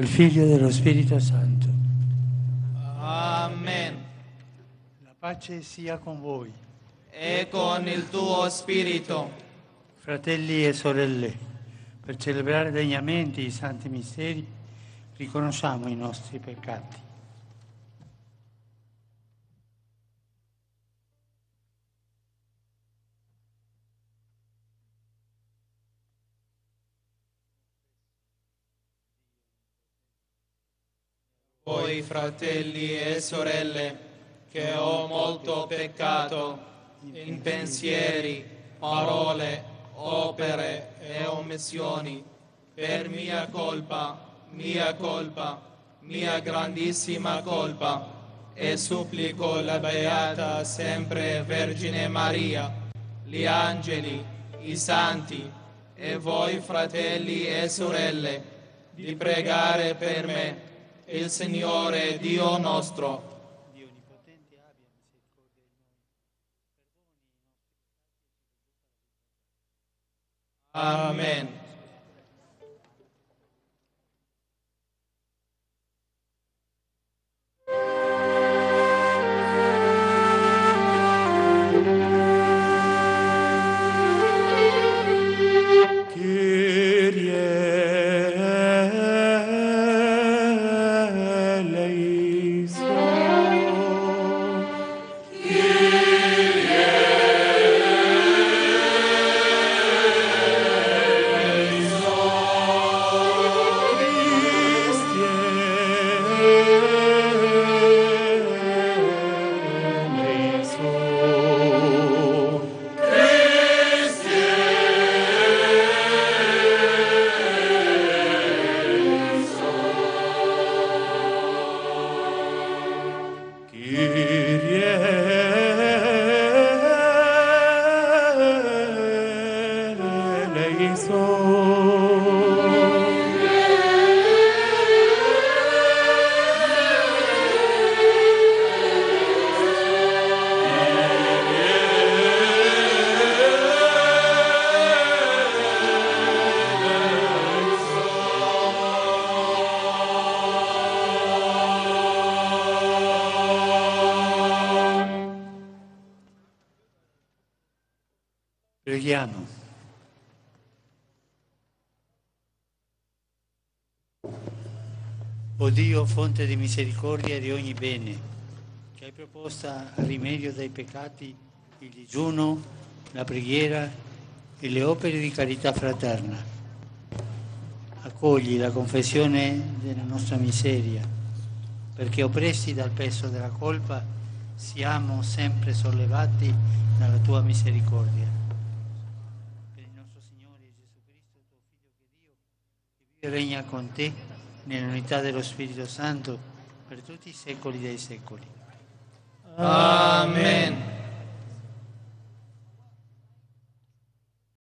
del Figlio e dello Spirito Santo. Amen. La pace sia con voi, E con il tuo spirito, fratelli e sorelle. Per celebrare degnamente i santi misteri, riconosciamo i nostri peccati. Voi fratelli e sorelle, che ho molto peccato in pensieri, parole, opere e omissioni, per mia colpa, mia colpa, mia grandissima colpa, e supplico la Beata sempre Vergine Maria, gli angeli, i santi e voi fratelli e sorelle, di pregare per me il Signore Dio nostro. Amen. Guianos. O Dio, fonte di misericordia e di ogni bene, che hai proposta a rimedio dei peccati il digiuno, la preghiera e le opere di carità fraterna. Accogli la confessione della nostra miseria, perché oppressi dal peso della colpa siamo sempre sollevati dalla tua misericordia. Per il nostro Signore Gesù Cristo, tuo Figlio che Dio, che regna con te nell'unità dello Spirito Santo per tutti i secoli dei secoli. Amen.